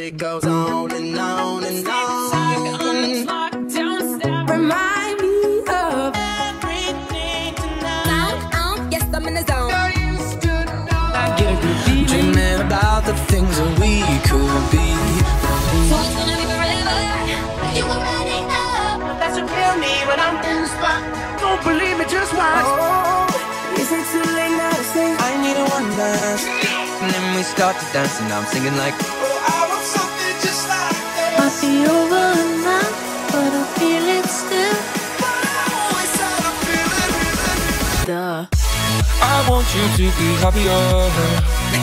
It goes on and on and on. Remind me of um, Yes, I'm in the zone. I get a good feeling. Dreaming about the things that we could be. So it's gonna be forever. You already know. That's what tell me when I'm in the spot. Don't believe me, just watch. Oh, Is it too late now to say? I need a one dance. And then we start to dance, and I'm singing like, I want you to be happier.